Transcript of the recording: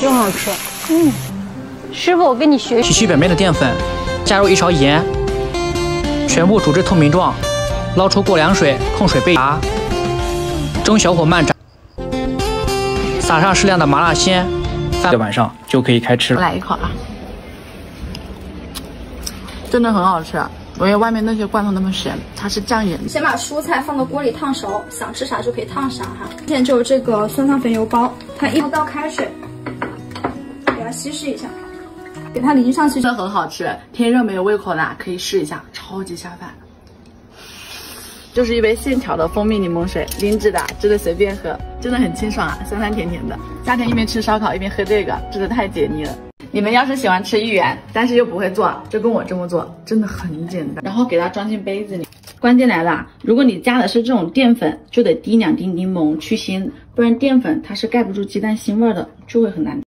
就好吃。嗯，师傅，我跟你学。提取表面的淀粉，加入一勺盐，全部煮至透明状，捞出过凉水，控水备炸，中小火慢炸，撒上适量的麻辣鲜，饭晚上就可以开吃了。来一口啊，真的很好吃。我觉得外面那些罐头那么咸，它是酱盐。先把蔬菜放到锅里烫熟，想吃啥就可以烫啥哈。现在就是这个酸汤肥牛包，它一倒开水，给它稀释一下，给它淋上去，真的很好吃。天热没有胃口的可以试一下，超级下饭。就是一杯现调的蜂蜜柠檬水，零脂的，真的随便喝，真的很清爽啊，酸酸甜甜的。夏天一边吃烧烤一边喝这个，真的太解腻了。你们要是喜欢吃芋圆，但是又不会做，就跟我这么做，真的很简单。然后给它装进杯子里。关键来了，如果你加的是这种淀粉，就得滴两滴柠檬去腥，不然淀粉它是盖不住鸡蛋腥味的，就会很难。